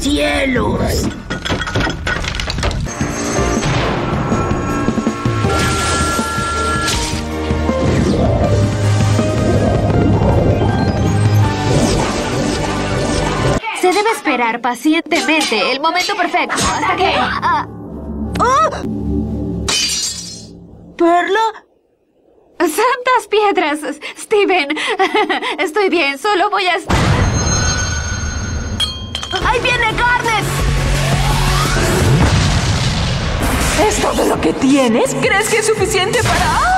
¡Cielos! Esperar pacientemente el momento perfecto hasta que... ah, ¿Perla? ¡Santas piedras! Steven, estoy bien, solo voy a... ¡Ahí viene Garnet! ¿Es todo lo que tienes? ¿Crees que es suficiente para...?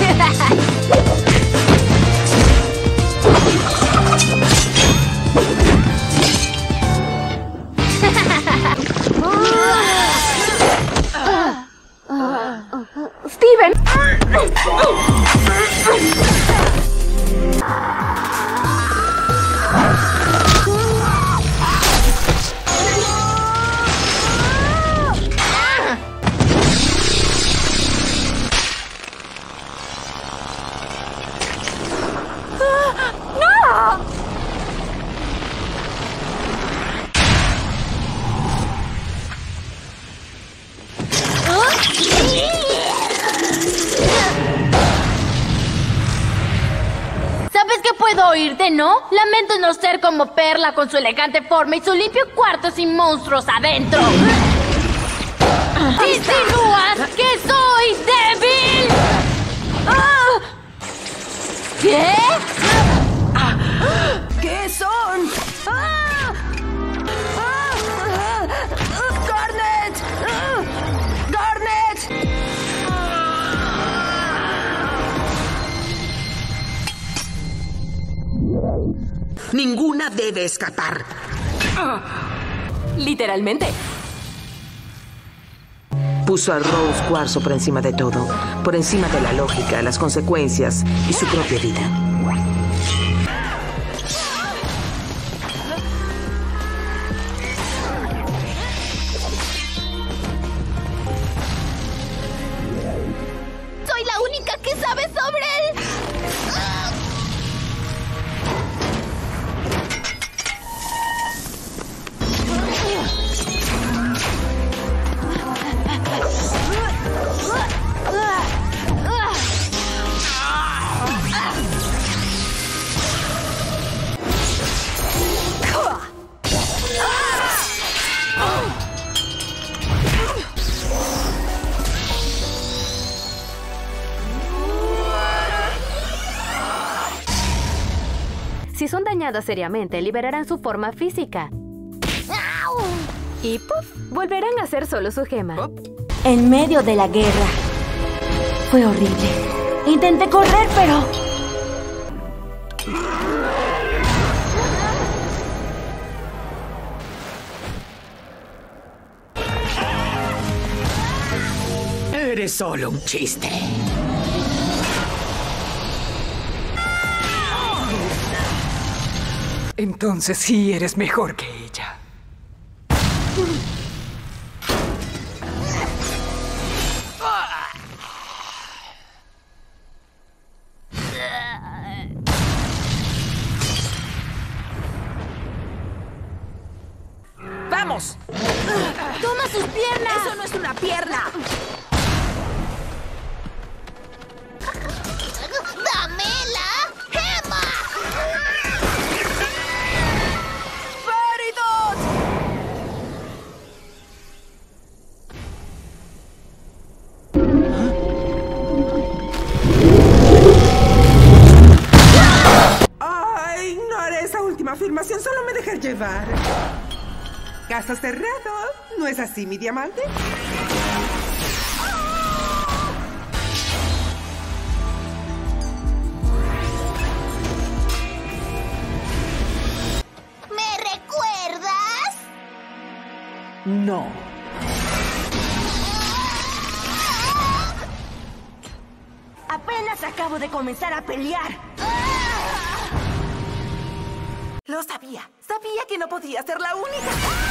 Ha ha ha! No? Lamento no ser como Perla con su elegante forma y su limpio cuarto sin monstruos adentro. ¿Insinúas que soy débil? Ah. ¿Qué Ninguna debe escapar. Literalmente. Puso a Rose Cuarzo por encima de todo, por encima de la lógica, las consecuencias y su propia vida. Si son dañadas seriamente, liberarán su forma física. Y puff, volverán a ser solo su gema. En medio de la guerra. Fue horrible. Intenté correr, pero... Eres solo un chiste. Entonces sí eres mejor que ella. ¡Vamos! ¡Toma sus piernas! ¡Eso no es una pierna! Llevar. Caso cerrado. ¿No es así, mi diamante? ¿Me recuerdas? No. Apenas acabo de comenzar a pelear. Lo sabía. Sabía que no podía ser la única.